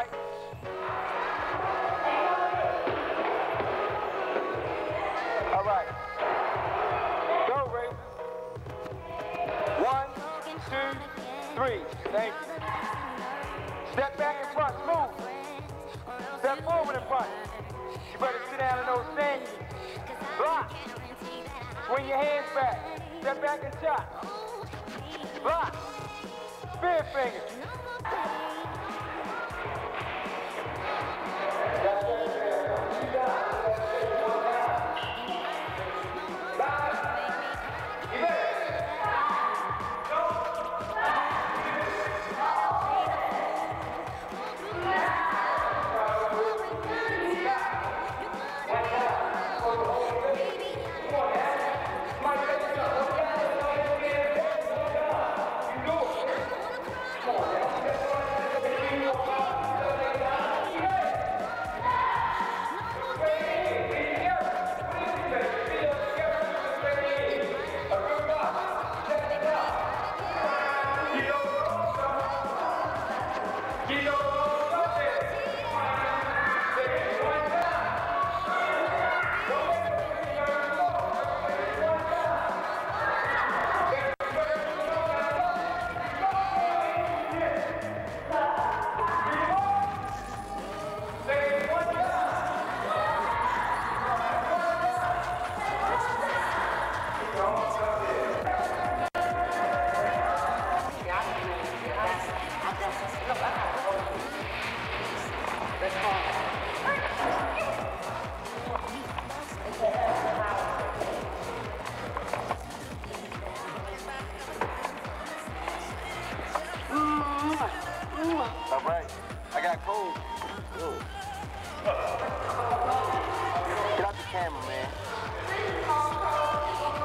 rights. All right. Go, Raisins. One, two, three. Thank you. Step back in front. Move. Step forward in front. You better sit down in those things. Block. Swing your hands back. Step back and shot. Block. Spear finger. All right. I got cold. Ooh.